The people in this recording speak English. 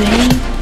Jane.